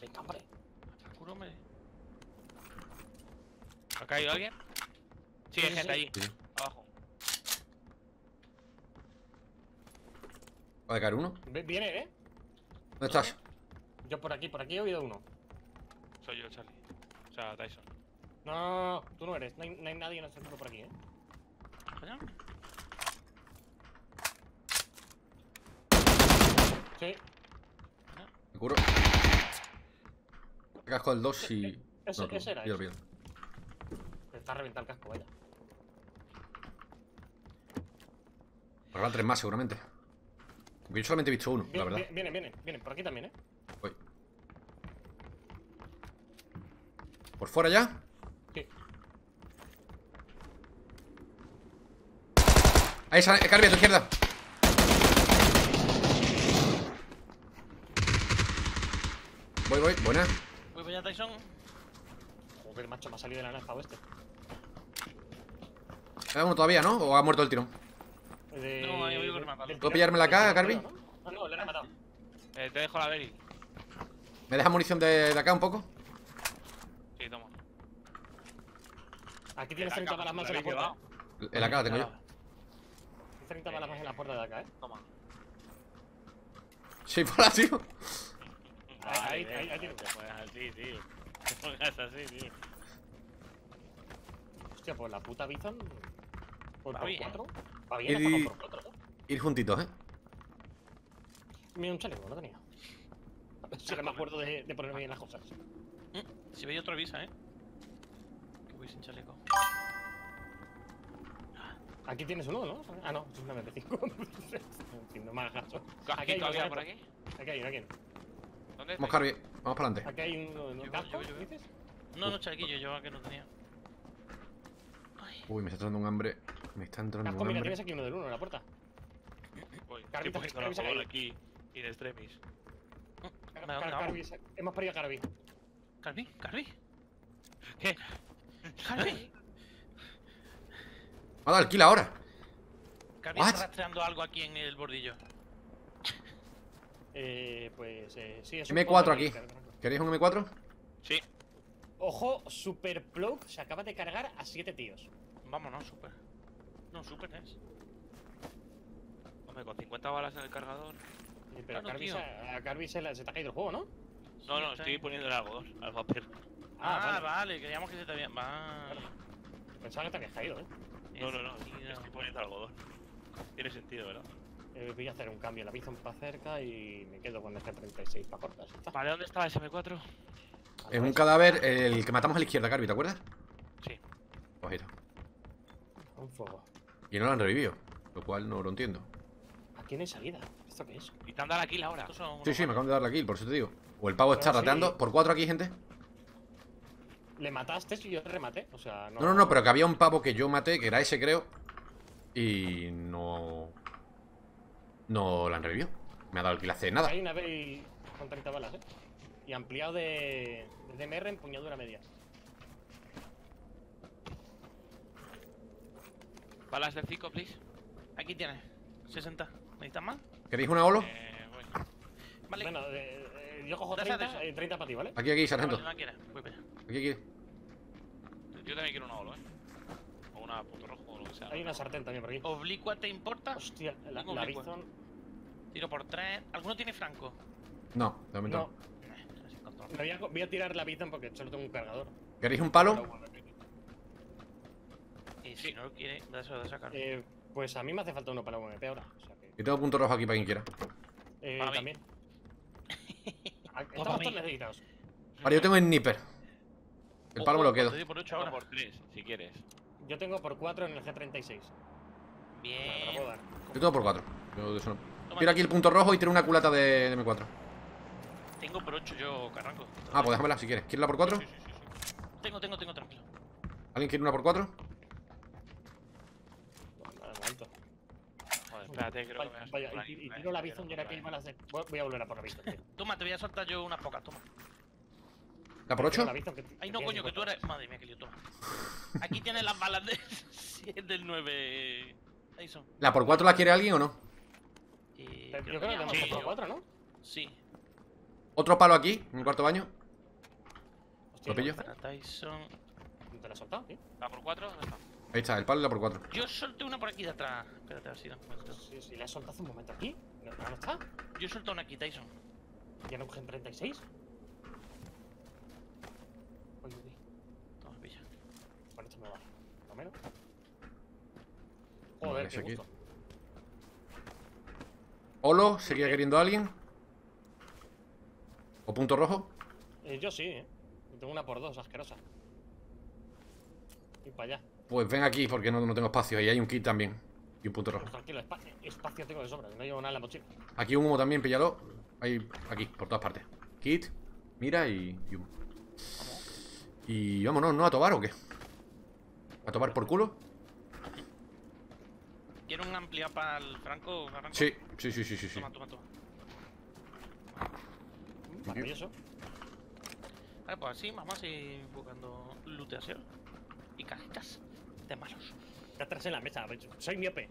Venga, hombre. ¿Ha caído alguien? Sí, hay gente allí. Sí. Abajo. Va a caer uno. Viene, ¿eh? ¿Dónde estás? Yo por aquí, por aquí he oído uno. Soy yo, Charlie. O sea, Tyson. No, no, no, tú no eres. No hay, no hay nadie en este grupo por aquí, ¿eh? ¿Coño? Sí. Me curo. Casco del 2 y. Ese, No, tú, ese era. pídelo. Está reventado el casco, vaya. Habrá tres más, seguramente. Yo solamente he visto uno, la verdad. viene, viene, viene. Por aquí también, ¿eh? Voy. ¿Por fuera ya? Ahí sale, Carby, a tu izquierda. Voy, voy, buena. Voy para allá, Tyson. Joder, macho, me ha salido de la nada este. Queda uno todavía, ¿no? ¿O ha muerto el tirón? De... No, ahí voy a rematarlo. del ¿Puedo tirón- pillármela acá, tirón, ¿no? Ah, no, le he matado. Eh, te dejo la Berry. ¿Me deja munición de, de acá un poco? Sí, toma. Aquí tienes La 30 balas más la en la puerta. El acá la tengo yo. Nada. 30 balas más en la puerta de acá, ¿eh? Toma. Sí, para, tío. Ahí, ahí, ahí, ahí tienes. Te pongas así, tío. Te pongas así, tío. Hostia, pues la puta Bison. Por, Va por bien. cuatro. Va bien, está por cuatro, ¿eh? Ir juntitos, ¿eh? Mira, un chaleco, no tenía. Si no me acuerdo de, de ponerme bien las cosas. Mm, Si veis otro avisa, eh. Que voy sin chaleco. Aquí tienes uno, ¿no? Ah, no, es una MP5. en fin, no me hagas caso. Aquí hay todavía por aquí. Aquí hay uno, aquí hay uno. ¿Dónde Vamos? Carby. Vamos para adelante. Aquí hay uno voy, casco, dices. No, no, chalequillo, yo que no tenía. Ay, Uy, me está entrando un hambre. Me está entrando Casco, un mira, hambre. tienes aquí uno del uno en la puerta. voy. Carby, Estoy poniendo alcohol caído. aquí. In extremis. Car- Car- Hemos perdido a Carby. ¿Carby? ¿Carby? ¿Qué? ¿Carby? Ha dado el kill ahora. Carby What? está rastreando algo aquí en el bordillo. Eh, pues eh, sí, es un M4 poco aquí. ¿Queréis un M4? Sí. Ojo, Super Plug se acaba de cargar a 7 tíos. Vámonos, super. No, super es. Hombre, con 50 balas en el cargador. Eh, Pero Claro, a Carby, tío. se, a Carby se, se te ha caído el juego, ¿no? No, no, estoy poniendo el algodón al papel. Ah, Ah, vale. vale, creíamos que se te había. Vale. Pensaba que te habías caído, ¿eh? No, no, no, Mira. estoy poniendo algodón. Tiene sentido, ¿verdad? Eh, Voy a hacer un cambio. La Bison para cerca y me quedo con este 36 para está. Vale, ¿dónde estaba ese M4? Es un cadáver, el que matamos a la izquierda, Carby, ¿te acuerdas? Sí. Pues está. Un fuego. Y no lo han revivido. Lo cual no lo entiendo. Aquí no hay salida. ¿Esto qué es? Y te han dado la kill ahora. Sí, sí, me acaban de dar la kill, por eso te digo. O el pavo está sí. rateando. Por cuatro aquí, gente. Le mataste y yo te rematé. O sea, no. No, no, no, pero que había un pavo que yo maté, que era ese, creo. Y no. No la han revivido. Me ha dado el kill hace nada. Hay una vez con 30 balas, ¿eh? Y ampliado de, de DMR en puñadura media. Balas de 5, please. Aquí tienes. 60. ¿Necesitas más? ¿Queréis una holo? Eh, voy. Vale. Bueno, eh, eh, yo cojo Déjate 30, eso. eh, 30 para ti, ¿vale? Aquí, aquí, sargento. Vale, no quieres. Voy Aquí, aquí. Yo también quiero una holo, eh. O una puto rojo o lo que sea. Hay una sartén también por aquí. ¿Oblicua te importa? Hostia, la, la. Bison. Tiro por tres. ¿Alguno tiene franco? No, de momento No, no. Así con todo. me voy a, voy a tirar la Bison porque solo tengo un cargador. ¿Queréis un palo? Y si no lo quiere, de eso de sacar. eh, pues a mí me hace falta uno para la UMP ahora. O sea que. Yo tengo punto rojo aquí para quien quiera. Eh, Para también. Ah, Estamos todos necesitados. Vale, yo tengo el nipper. El palo me lo quedo. Te doy por 8 Ahora por 3, si quieres. Yo tengo por 4 en el G36. Bueno, te lo puedo Bien. Yo tengo por cuatro. Yo de eso no. Aquí el punto rojo y tiro una culata de, de M4. Tengo por 8 yo, Carranco. Ah, pues déjamela si quieres. ¿Quieres la por cuatro? Sí, sí, sí, sí. Tengo, tengo, tengo, tranquilo. ¿Alguien quiere una por cuatro? Bueno, vale, un momento. Joder, espérate, creo que me Vaya, y, y tiro la Bison y era ahora que hay balas de. Voy a volver a por la Bison. Toma, te voy a soltar yo unas pocas, toma. ¿La por 8? La visto que- Ay, no, coño, que tú eres. Madre mía, que lío toma. Aquí tienes las balas de... sí, es del 9. Tyson. ¿La por 4 la quiere alguien o no? Eh. Yo creo que tenemos Sí, yo- cuatro, ¿no? Sí. Otro palo aquí, en el cuarto baño. Hostia, ¿Lo pillo? Para Tyson. ¿Te lo has soltado, tío? ¿La por cuatro? ¿Dónde está? Ahí está, el palo y la por 4. Yo solté una por aquí de atrás. Espérate, a ver si la encuentro. Sí, sí, la he soltado hace un momento aquí. ¿No, no está? Yo solté una aquí, Tyson. ¿Ya no cogen 36? Uy, uy, uy. Toma, pilla. Bueno, esto me vale. Lo menos. Joder, qué gusto. Olo, ¿seguía queriendo a alguien? ¿O punto rojo? Eh, yo sí, ¿eh? Tengo una por dos, asquerosa. Y para allá. Pues ven aquí porque no, no tengo espacio. Ahí hay un kit también. Y un punto rojo. Pues tranquilo, espa- espacio tengo de sobra, que no llevo nada en la mochila. Aquí un humo también, píllalo. Ahí, aquí, por todas partes. Kit, mira y, y humo. Y vámonos, ¿no? ¿A tobar o qué? ¿A tobar por culo? ¿Quiero un ampliar para el Franco? Sí, sí, sí, sí, sí. sí. Toma, toma, toma. Maravilloso. Vale, pues así vamos a ir buscando looteación y cajitas de malos. Está atrás en la mesa. Soy miope.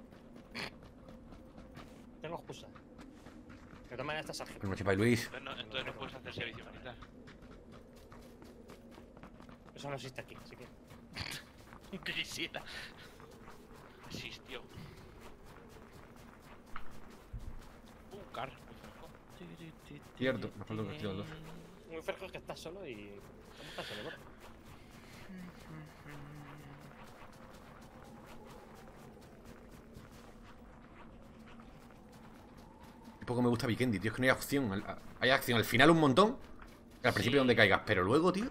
Tengo excusa. De todas maneras, está sargento. Buenas noches, Pai Luis. Entonces no, entonces no puedes hacer servicio militar. Eso no existe aquí, así que. Que quisiera. Existió. Uh, car. muy fresco. Cierto, me falta un castillo de dos. Muy fresco es que estás solo y. ¿Cómo estás solo, bro? Un poco me gusta Vikendi, tío. Es que no hay acción. Hay acción al final un montón. Al principio Sí. donde caigas. Pero luego, tío.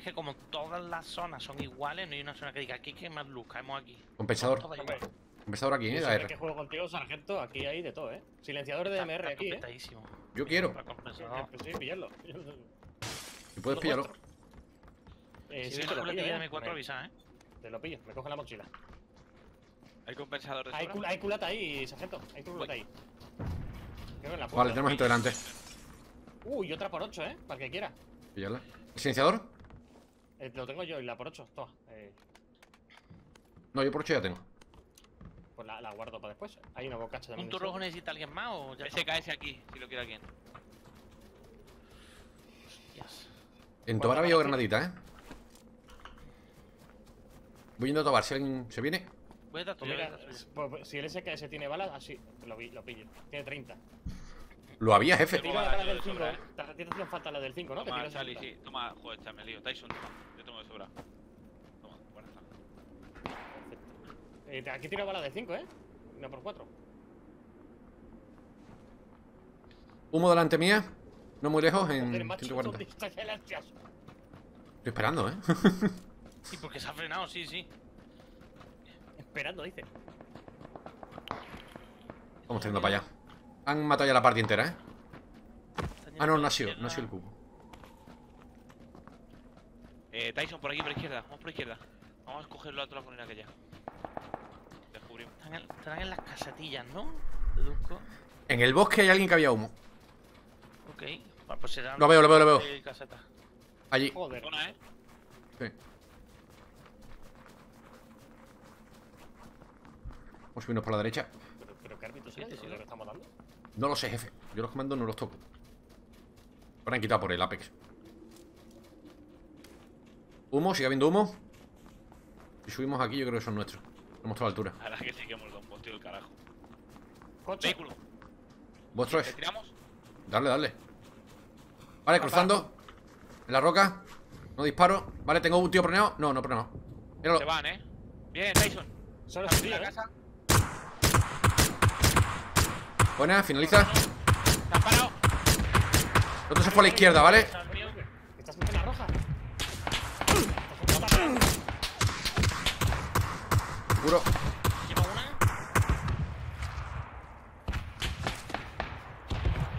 Es que como todas las zonas son iguales, no hay una zona que diga aquí que más luz, caemos aquí. Compensador. Compensador aquí, ¿eh? R. que juego contigo, sargento, aquí hay de todo, ¿eh? Silenciador de Está- está aquí, ¿eh? Yo quiero. Sí, pillarlo. Si puedes, Lo píllalo. vuestro. Eh, Si sí, te lo pillo, ¿eh? de M4, Me- avisa, ¿eh? Te lo pillo, me coge la mochila. ¿Hay compensador de Hay, cul- hay culata ahí, sargento. Hay culata ahí. Creo en la Vale, tenemos gente delante. Uy, otra por 8, ¿eh? Para el que quiera. Píllala. ¿El silenciador? Eh, lo tengo yo y la por 8. Toma. Eh, No, yo por 8 ya tengo. pues la, la guardo para después. Hay una bocacha de ¿Punto munición. rojo necesita alguien más o ya está? SKS aquí, si lo quiere alguien. Hostias. En Tobar había granadita, ¿eh? Voy yendo a Tobar. Si alguien se viene. Voy a dar tuyo, mira, voy a dar pues, pues, si el SKS tiene balas, así lo, vi- lo pillo. Tiene 30. Lo había, jefe. Te tiro balas la del 5. sobra, ¿eh? Te hacían falta la del 5, ¿no? Toma, Charlie, 60. sí. Toma, joder, está, me lío. Tyson, toma. Yo tomo de sobra. Toma, buena está. Eh, te- aquí tiro balas del 5, ¿eh? Una por 4. Humo delante mía. No muy lejos, en Joder, macho, 140. ¿dónde está el hostias? Estoy esperando, ¿eh? Sí, porque se ha frenado, sí, sí. Esperando, dice. Vamos teniendo para allá. Han matado ya la parte entera, ¿eh? Están Ah, no, no ha sido. No ha sido el cubo. Eh, Tyson, por aquí, por izquierda. Vamos por izquierda. Vamos a coger la otra colina que ya. Descubrimos. Están en, estarán en las casetillas, ¿no? Deduzco. En el bosque hay alguien que había humo. Ok. Vale, pues serán Lo veo, lo veo, lo veo. Allí. Joder. Zona, ¿eh? Sí. Vamos subiendo por la derecha. Pero, pero ¿qué árbitro sí. lo que estamos dando? No lo sé, jefe. Yo los comandos no los toco. Ahora han quitado por el Apex. Humo, sigue habiendo humo. Si subimos aquí, yo creo que son nuestros. Tenemos toda la altura. Es que sí que hemos dado un postio del carajo. Coche. Vehículo. ¿Vuestro ¿Le es? tiramos? Dale, dale. Vale, cruzando. En la roca. No disparo. Vale, tengo un tío proneado. No, no proneado. Míralo. Se van, ¿eh? Bien, Tyson. Solo ¿Estás es en tío, la ¿eh? casa? Buena, finaliza. El otro se fue a la izquierda, ¿vale? ¿Estás en roja?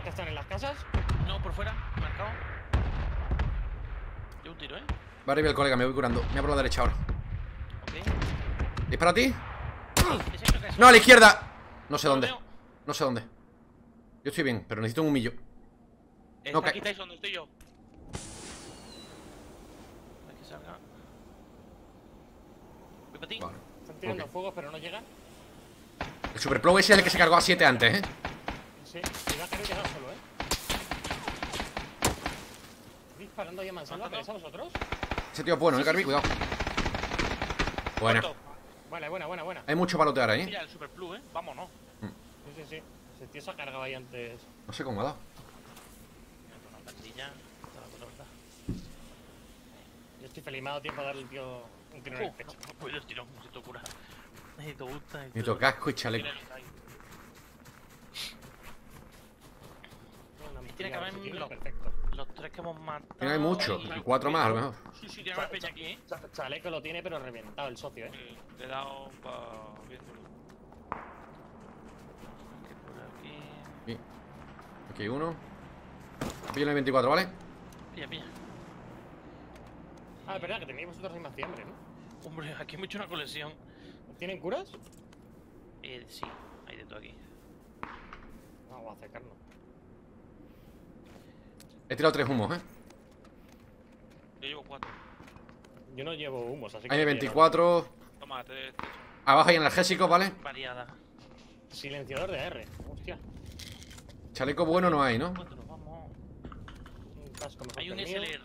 ¿Que están en las casas? No, por fuera. Marcado. Llevo un tiro, ¿eh? Va arriba el colega, me voy curando. Me por la derecha ahora. ¿Dispara a ti? No, a la izquierda. No sé dónde. No sé dónde. Yo estoy bien, pero necesito un humillo. Está okay. aquí Tyson, estoy yo. Aquí salga. Voy para ti. Están tirando okay. fuego, pero no llegan. El superplow ese es el que se cargó a 7 antes, ¿eh? Sí, iba a querer llegar solo, ¿eh? disparando ahí a manzana? ¿Lo a vosotros? Ese tío es bueno, ¿eh, Carmi? Cuidado. Buena. Buena, buena, buena, buena. Hay mucho palotear ahí. El superplu, ¿eh? Vámonos. Sí, sí, sí. Ese tío se ha cargado ahí antes. No sé cómo ha dado. Yo estoy feliz, me ha dado tiempo a darle al tío un tiro en el pecho. el tirón, si te cura. Necesito gusta. Necesito casco y chaleco. Una tiene que haber si. Los tres que hemos matado. Tiene hay mucho. cuatro más, a lo mejor. Sí, sí, tiene más peña aquí, ¿eh? Cha- Chaleco lo tiene, pero reventado el socio, ¿eh? Sí, Le he dado pa... bien duro. Que por aquí. Aquí. Aquí hay uno. Pillo el 24, ¿vale? Pilla, pilla. Ah, es verdad que tenéis vosotros misma hambre, ¿no? Hombre, aquí hemos hecho una colección. ¿Tienen curas? Eh, sí, hay de todo aquí. No, vamos a acercarnos. He tirado tres humos, ¿eh? Yo llevo cuatro. Yo no llevo humos, así que. Hay no 24. Toma, te. Abajo hay analgésicos, ¿vale? Variada. Silenciador de R. Hostia. Chaleco bueno no hay, ¿no? Hay un. SLR.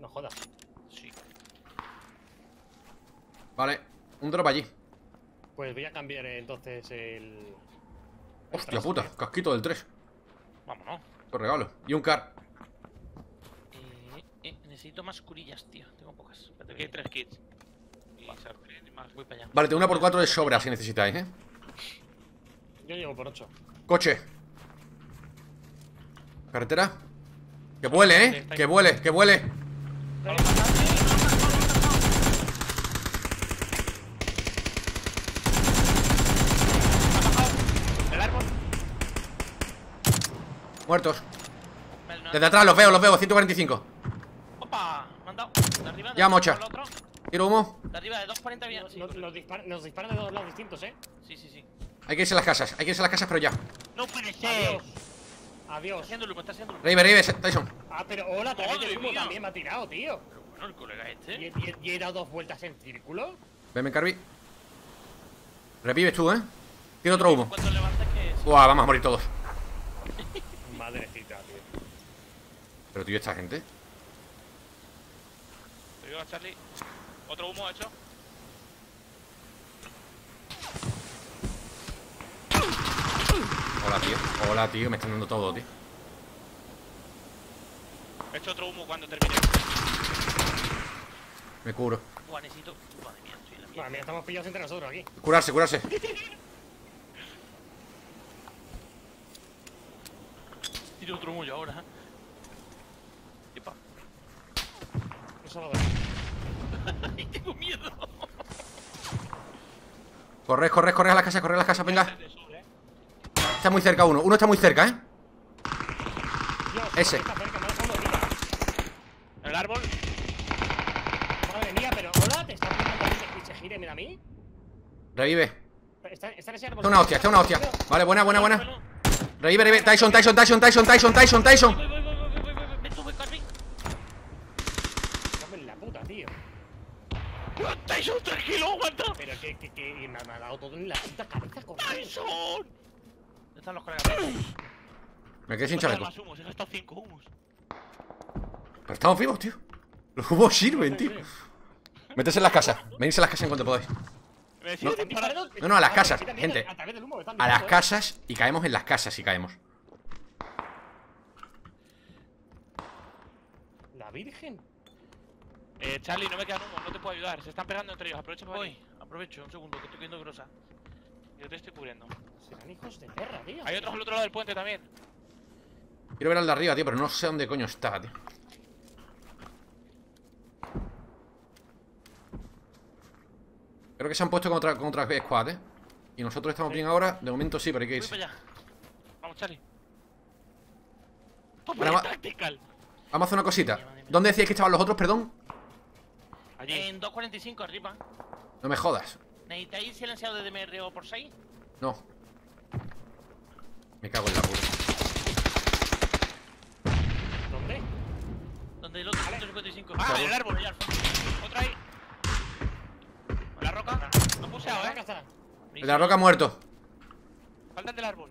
No jodas. Sí. Vale. Un drop allí. Pues voy a cambiar eh, entonces el. Hostia puta. Casquito del 3. Vámonos. Te regalo. Y un car. Eh, eh, necesito más curillas, tío. Tengo pocas. Espérate Aquí hay tres kits. Y sartén y más. Voy para allá. Vale, tengo una por 4 de sobra si necesitáis, ¿eh? Yo llevo por 8. Coche. Carretera. Que vuele, ¿eh? Que vuele, que vuele. El árbol. Muertos. Desde atrás los veo, los veo. 145. ¡Opa! Me han dado. De arriba. de Ya, mocha. Tiro humo. De arriba, de 240 bien. Nos, nos- nos disparan, nos disparan de dos lados distintos, ¿eh? sí, sí. sí. Hay que irse a las casas. Hay que irse a las casas, pero ya. No puede ser. Adiós. Está Adiós. haciendo lupo, está haciendo lupo. River, River, Tyson. Ah, pero hola, también también me ha tirado, tío. Pero bueno, el colega Y, este. he- y he- y he dado dos vueltas en círculo. Venme, Carby. Revives tú, ¿eh? Tiro otro humo. Cuando levantes que. Buah, vamos a morir todos. Madrecita, tío. Pero tío, esta gente. Te digo a Charlie. Otro humo hecho. Hola, tío. Hola, tío. Me están dando todo, tío. He hecho otro humo cuando termine. Me curo. Buah, necesito. Madre mía, estoy en la Madre mierda. mía, estamos pillados entre nosotros aquí. Curarse, curarse. Tiro otro mullo ahora. ¿eh? Epa. No se va a dar. Ay, tengo miedo. Corred, corred, corred a las casas, corred a las casas, venga. Está muy cerca uno. Uno está muy cerca, ¿eh? Dios, Ese. Está cerca, me ha dejado uno, tío. El árbol. Madre mía, pero hola, te está poniendo que se gire, mira a mí. Revive. Está, está en ese árbol. Está una hostia, está una hostia. Vale, buena, buena, buena. Revive, revive. Tyson, Tyson, Tyson, Tyson, Tyson, Tyson, Tyson. Voy, voy, voy, voy, voy, voy, voy. Me tuve, Carly. Cago en la puta, tío. Tyson, tranquilo, aguanta. Pero que, que, que me ha dado todo en la puta cabeza, coño. Tyson. ¿Dónde están los colegas? Me quedé sin chaleco. más humos. He gastado cinco humos. Pero estamos vivos, tío. Los humos sirven, tío. Métese en las casas. Venirse a las casas en cuanto podáis. No, no, a las casas, gente. A las casas y caemos en las casas si caemos. La Virgen. Eh, Charlie, no me quedan humos. No te puedo ayudar. Se están pegando entre ellos. Aprovecha para Voy, aprovecho un segundo, que estoy viendo grosa. Yo te estoy cubriendo. Serán hijos de perra, tío. Hay otros al otro lado del puente también. Quiero ver al de arriba, tío, pero no sé dónde coño está, tío. Creo que se han puesto con otra, con otra squad, ¿eh? Y nosotros estamos bien ahora. De momento sí, pero hay que Voy irse. para allá. Vamos, Charlie. Bueno, va- Tactical. Vamos a hacer una cosita. ¿Dónde decíais que estaban los otros, perdón? Allí. En 2.45 arriba. No me jodas. ¿Necesitáis silenciado de DMR o por 6? No. Me cago en la puta. ¿Dónde? Donde el otro 155. Ah, en el árbol. Allá al fondo. Otra ahí. El de la roca muerto. Falta el del árbol.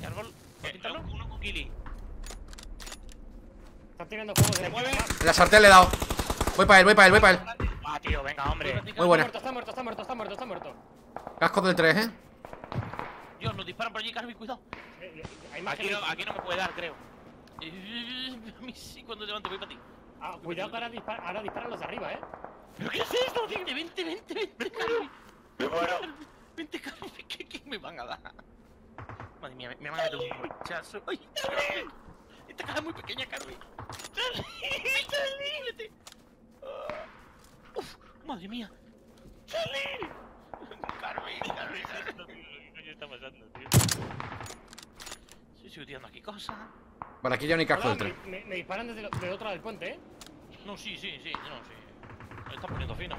¿Y árbol? ¿Para Eh, quitarlo? uno con Kili. Están tirando fuego de Se mueve. En la sartén le he dado. Voy para él, voy para él, voy para él. Ah, tío, venga, hombre. Muy buena. Está muerto, está muerto, está muerto, está muerto, está muerto. Casco del 3, ¿eh? Dios, nos disparan por allí, Carvi, cuidado. Eh, eh, Aquí no, aquí no me puede dar, creo. A mí sí, cuando te levanto voy para ti. Ah, cuidado que ahora, dispara, ahora disparan los de arriba, eh. ¿Pero qué es esto, tío? Vente, vente, vente, Carvi. Vente, Carvi, ¿qué, qué me van a dar? Madre mía, me, me van a meter un rechazo. ¡Ay, Carvi! Esta caja es muy pequeña, Carvi. ¡Charlie! Vete. ¡Uf! ¡Madre mía! ¡Charlie! Carvi, Carvi, Carvi. ¿Qué está pasando, tío? Sí, sigo tirando aquí cosas. Vale, aquí ya no hay casco 3. me, me, me disparan desde, lo- del otro lado del puente, eh. No, sí, sí, sí, no, sí. Me está poniendo fino.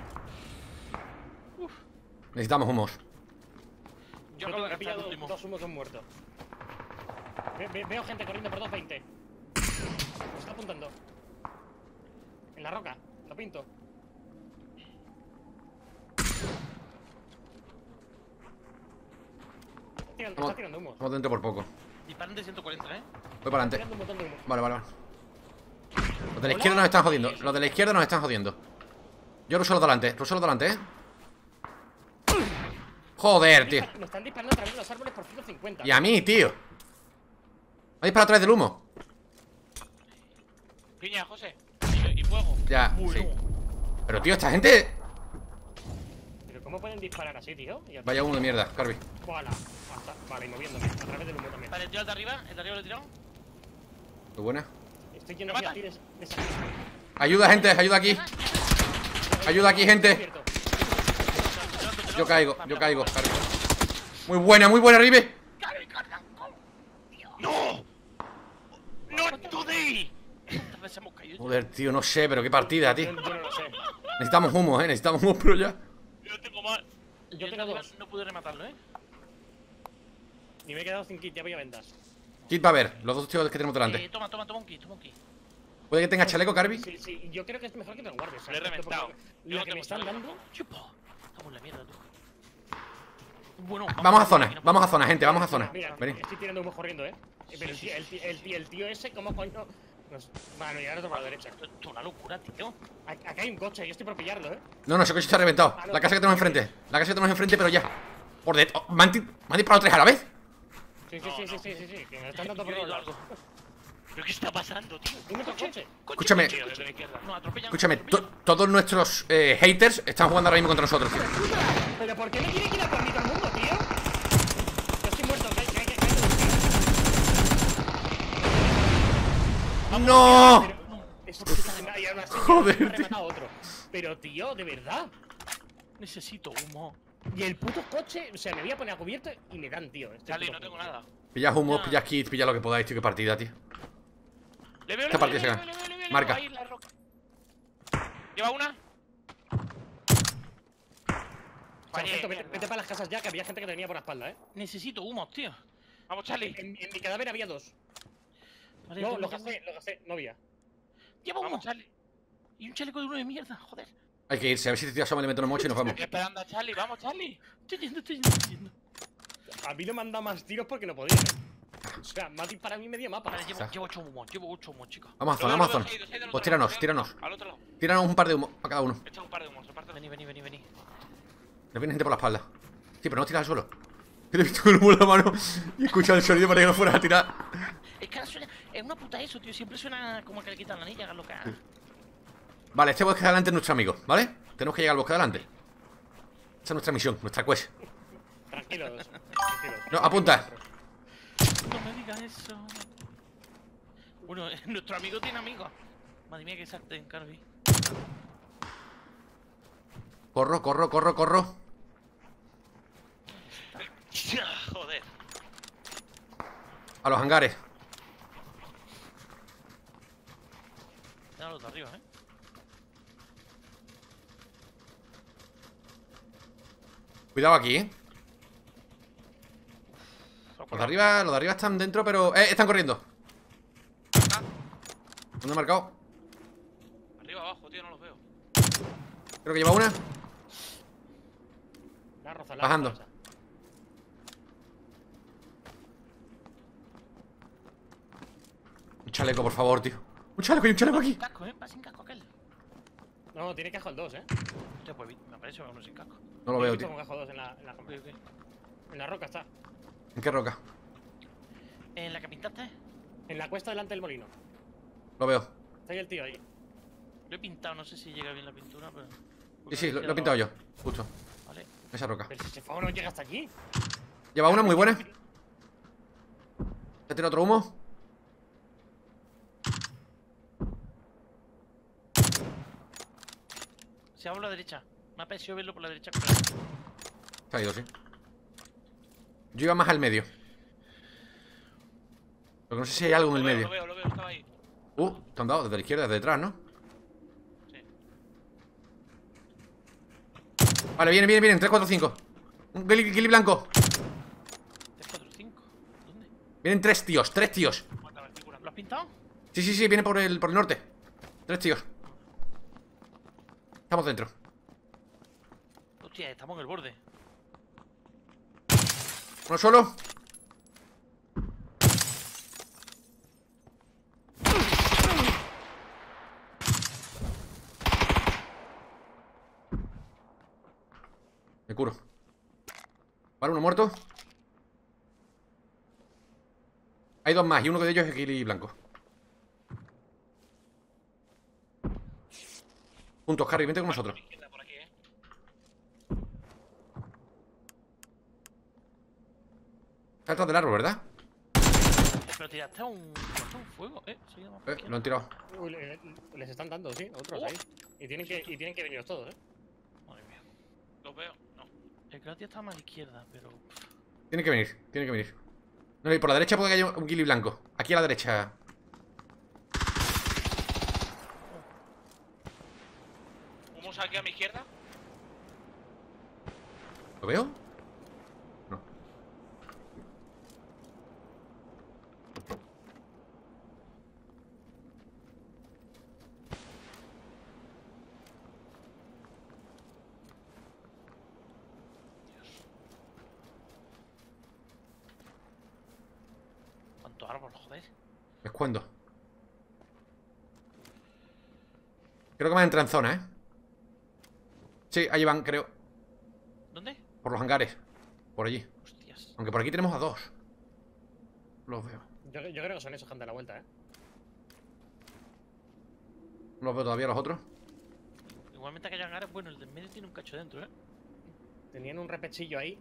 Necesitamos humos. Yo Yo acabo de gastar pillado el último. dos humos, dos muertos. Ve- ve- veo gente corriendo por 220. Me está apuntando. En la roca, lo pinto. Tirando, Vamos. está tirando humos. Vamos dentro por poco. Disparan de 140, ¿eh? Voy para adelante. Vale, vale, vale. Los de la izquierda nos están jodiendo. Los de la izquierda nos están jodiendo. Yo ruso los delante. Ruso los delante, ¿eh? Joder, tío. Me están disparando a través de los árboles por 150. Y a mí, tío. Me ha disparado a través del humo. Piña, José. Y, fuego. Ya, sí. Pero, tío, esta gente. ¿Cómo pueden disparar así, tío? Y Vaya humo de mierda, Carby. Voilà. Vale, y moviéndome a través del humo también. Vale, yo el de arriba, el de arriba lo he tirado. Muy buena. Estoy lleno ¿Me de tires de Ayuda, gente, ayuda aquí. Ayuda aquí, gente. Yo caigo, yo caigo, Carby. Muy buena, muy buena, Ribe. ¡No! ¡No today! Joder, tío, no sé, pero qué partida, tío. yo no lo sé. Necesitamos humo, eh. Necesitamos humo, pero ya. Yo tengo más. Yo tengo dos. No pude rematarlo, ¿eh? Y me he quedado sin kit, ya voy a vendas. Kit va a ver, los dos tíos que tenemos delante. Eh, toma, toma, toma un kit, toma un kit. ¿Puede que tenga chaleco, Carby? Sí, sí, yo creo que es mejor que te lo guardes. Le he reventado. La que me están dando. Chupo. Estamos en la mierda, tú. Bueno, Vamos a zona, no vamos a zona, gente, vamos a zona. Mira, Venid. estoy tirando humo corriendo, eh. Eh, Pero el tío, el, tío, el, tío, el tío ese, ¿cómo coño? Nos... Bueno, ya otro por la derecha. Esto esto es una locura, tío. Ac- Acá hay un coche, yo estoy por pillarlo, eh. No, no, ese coche está reventado. La casa que tenemos enfrente. La casa que tenemos enfrente, pero ya. Por de... oh, ¿me, han ti- me han disparado tres a la vez? Sí, sí, No, sí, no. sí, sí, sí, sí, que me están dando por los algo. ¿Pero qué está pasando, tío? Dime tu coche. Escúchame. Tío, desde la izquierda. No, atropellan. Escúchame, to- todos nuestros eh, haters están jugando ahora mismo contra nosotros, tío. ¿Pero por qué me tiene que ir a por mí todo el mundo, tío? Yo estoy muerto, que hay, que hay, que hay. ¡No! Joder, otro. Pero, tío, de verdad. Necesito humo. Y el puto coche, o sea, me voy a poner a cubierto y me dan, tío. este Charlie, puto no tengo coche. nada. Pillad humo, pillad kit, pillad lo que podáis, tío. Qué partida, tío. Le veo, Esta le partida se gana. Marca. ahí en la roca. ¿Lleva una? Oye, vete, vete para las casas ya, que había gente que te venía por la espalda, eh. Necesito humos, tío. Vamos, Charlie. En, en mi cadáver había dos. Vale, No, lo que- gasté, lo gasté, no había. Humo. Vamos, Charlie. Y un chaleco de uno de mierda, joder. Hay que irse, a ver si este tío asoma y le mete una mocha y nos vamos. Estoy esperando a Charlie. Vamos, Charlie. Estoy yendo, estoy yendo, estoy yendo. A mí no me han dado más tiros porque no podía, eh. O sea, me ha disparado a mí medio mapa. Vale, llevo, llevo ocho humos, llevo ocho humos, chicos. Vamos a Lo zona, veo, vamos a lo veo, zona. se ha ido, se ha ido al Pues tíranos, tíranos. Al otro lado. Tíranos un par de humo a cada uno. Echa un par de humos, reparte. Vení, vení, vení, vení. Nos viene gente por la espalda. Sí, pero no tiras al suelo. Te he visto con el humo en la mano y escucha el sonido para que no fueras a tirar. Es que ahora suena. Es una puta eso, tío. Siempre suena como que le quitan la anilla, hagan lo que hagan. Vale, este bosque de adelante es nuestro amigo, ¿vale? Tenemos que llegar al bosque de adelante. Esa es nuestra misión, nuestra quest. Tranquilos, tranquilos. No, apunta. No me digas eso. Bueno, nuestro amigo tiene amigos. Madre mía, que sartén, Carvi. Corro, corro, corro, corro. Joder. A los hangares. los de arriba, ¿eh? Cuidado aquí, ¿eh? Los de arriba, los de arriba están dentro, pero... ¡Eh! Están corriendo. ¿Dónde he marcado? Arriba, abajo, tío, no los veo. Creo que lleva una. La roza, la Bajando. Roza. Chaleco, por favor, tío. Un chaleco, hay un chaleco aquí. Sin casco, ¿eh? Va sin casco aquel. No, tiene cajo el 2, eh. Hostia, pues me aparece uno sin casco. No lo veo, tío. cajo 2 en la, en la, ok. en la roca está. ¿En qué roca? ¿En la que pintaste? En la cuesta delante del molino. Lo veo. Está ahí el tío ahí. Lo he pintado, no sé si llega bien la pintura, pero. Sí, sí, lo, lo he pintado yo. Justo. Vale. Esa roca. Pero si ese fuego no llega hasta aquí. Lleva una muy buena. ¿Te tira otro humo? Se va por la derecha. Me ha parecido verlo por la derecha. Se ha ido, sí. Yo iba más al medio. Lo que no sé si hay algo en el veo, medio. lo veo, lo veo, estaba ahí. Uh, te han dado desde la izquierda, desde detrás, ¿no? Sí. Vale, viene, viene, viene. 3, 4, 5. Un gili, gili blanco. 3, 4, 5. ¿Dónde? Vienen tres tíos, tres tíos. ¿Lo has pintado? Sí, sí, sí, viene por el, por el norte. Tres tíos. Estamos dentro. Hostia, estamos en el borde. Uno solo. Me curo. Vale, uno muerto. Hay dos más y uno de ellos es Gili blanco. Juntos, Harry, vente con nosotros. Izquierda, por aquí, eh. Está detrás del árbol, ¿verdad? Pero tiraste un, un fuego, eh. Eh, lo han tirado. Uy, le- les están dando, sí, otros Oh. ahí. Y tienen que, y tienen que veniros todos, eh. Madre mía. Los veo. No. El Gratia está más a la izquierda, pero. Tiene que venir, tiene que venir. No, y por la derecha puede que haya un Gili blanco. Aquí a la derecha. Humos aquí a mi izquierda. ¿Lo veo? No. ¿Cuánto árbol, joder? Me escondo. Creo que me entran en zona, ¿eh? Sí, ahí van, creo. ¿Dónde? Por los hangares. Por allí. Hostias. Aunque por aquí tenemos a dos. Los veo. Yo, yo creo que son esos que han dado la vuelta, eh. No los veo todavía los otros. Igualmente que hay hangares, bueno, el del medio tiene un cacho dentro, eh. Tenían un repechillo ahí.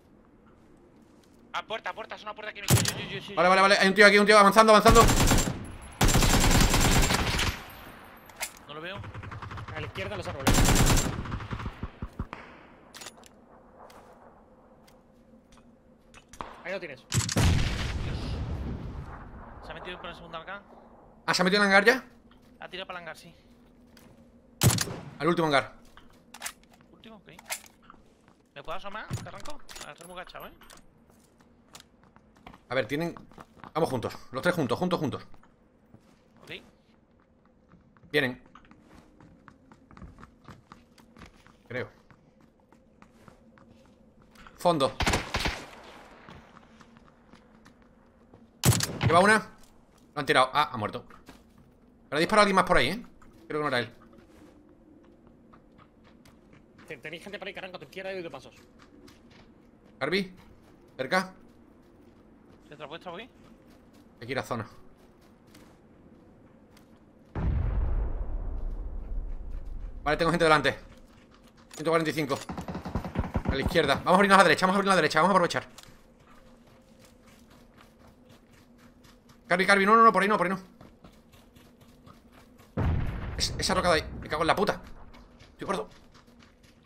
Ah, puerta, puerta, es una puerta a sí, sí. Vale, vale, vale. Hay un tío aquí, un tío avanzando, avanzando. No lo veo. A la izquierda los árboles. Ahí lo tienes. Se ha metido por el segundo hangar. Ah, ¿se ha metido en el hangar ya? Ha tirado para el hangar, sí. Al último hangar. Último, ok. ¿Me puedo asomar? ¿Te arranco? Estoy muy gachado, eh. A ver, tienen... Vamos juntos. Los tres juntos, juntos, juntos. Ok. Vienen. Creo. Fondo. Lleva una. Lo han tirado. Ah, ha muerto. Pero ha disparado alguien más por ahí, ¿eh? Creo que no era él. Te- Tenéis gente por ahí que arranca a tu izquierda y de pasos. Harvey. Cerca. ¿Detrás vuestra voy? Hay que ir a zona. Vale, tengo gente delante. 145. A la izquierda. Vamos a abrirnos a la derecha, vamos a abrirnos a la derecha, vamos a aprovechar. Carby, Carby, no, no, no, por ahí no, por ahí no. Es- esa roca de ahí, me cago en la puta. Estoy gordo.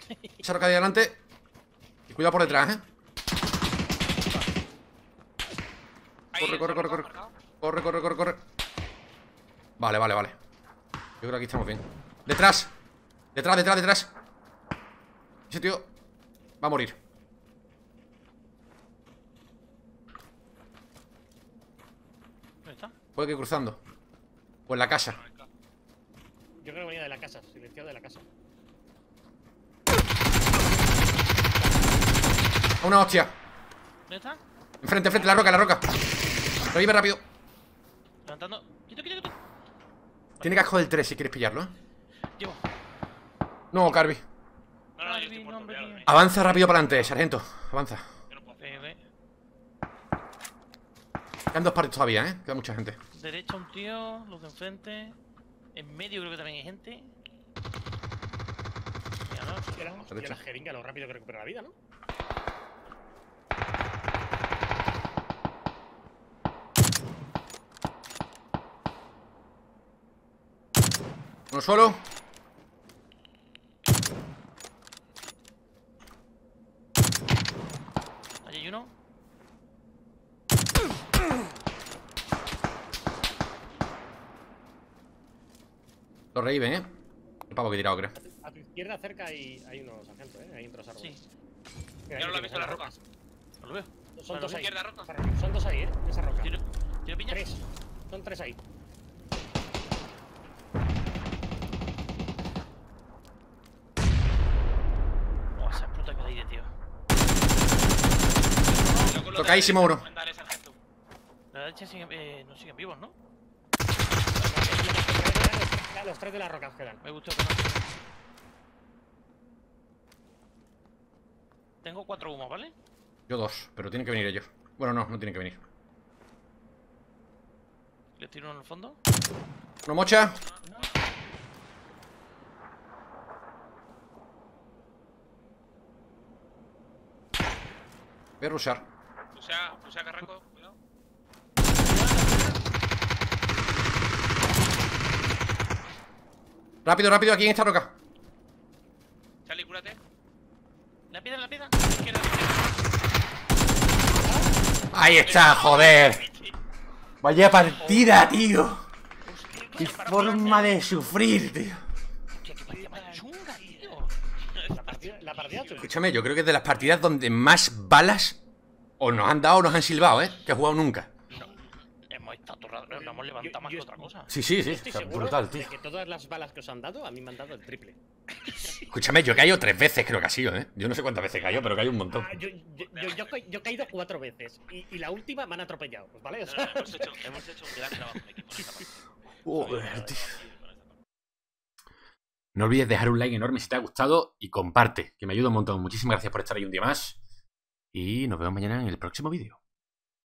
Esa roca de ahí adelante. Y cuidado por detrás, eh. Corre, corre, corre, corre. Corre, corre, corre, corre. Vale, vale, vale. Yo creo que aquí estamos bien. ¡Detrás! ¡Detrás, detrás, detrás! Ese tío va a morir. Puede que cruzando. O en la casa. Yo creo que venía de la casa, silenciado de la casa. A una hostia. ¿Dónde está? Enfrente, enfrente, la roca, la roca. Revive rápido. Levantando. Quito, quito, quito. Tiene casco del 3 si quieres pillarlo, ¿eh? Llevo. No, Carby. No, no, yo estoy muerto, tenéis. Avanza rápido para adelante, sargento. Avanza. Yo no puedo. Eh, eh. Quedan dos partes todavía, ¿eh? Queda mucha gente. Derecha un tío, los de enfrente. En medio creo que también hay gente. Mira, ¿no? Y la, la jeringa, lo rápido que recupera la vida, ¿no? Uno solo. Allí hay uno. Lo reviven, ¿eh? El pavo que he tirado, creo. A tu izquierda cerca hay, hay unos sargentos, ¿eh? Entre los árboles. Sí, Mira, Ya ahí no lo he visto en la las roca. rocas. no lo veo. Son dos ahí. Son dos ahí, ¿eh? Esa roca. ¿Tiro, tiro piña? Tres. Son tres ahí. Oh, esa puta que aire, tío. Tocadísimo de- sargento. La derecha sigue, eh, no siguen vivos, ¿no? Los tres de las rocas quedan. Me gustó que no. Tengo cuatro humos, ¿vale? Yo dos, pero tienen que venir ellos. Bueno, no, no tienen que venir. Le tiro uno en el fondo. ¿No mocha? Voy a rushar. O sea, Carranco, cuidado. Rápido, rápido, aquí en esta roca. Charlie, cúrate. La piedra, la piedra. Izquierda, Ahí está, joder. Vaya partida, tío. Qué forma de sufrir, tío. La partida. Escúchame, yo creo que es de las partidas donde más balas o nos han dado o nos han silbado, ¿eh? Que he jugado nunca. Torrados, nos hemos levantado más yo que otra cosa. Sí, sí, sí. Yo estoy o sea, seguro brutal, de tío. que todas las balas que os han dado, a mí me han dado el triple. Escúchame, yo he caído tres veces, creo que ha sido, ¿eh? Yo no sé cuántas veces he caído, pero he caído un montón. Ah, yo, yo, yo, yo he ca- yo he caído cuatro veces y, y la última me han atropellado, pues, ¿vale? O No, sea, no, hemos, hecho, hemos hecho un gran trabajo en equipo en esta parte. Joder, tío. No olvides dejar un like enorme si te ha gustado y comparte, que me ayuda un montón. Muchísimas gracias por estar ahí un día más. Y nos vemos mañana en el próximo vídeo.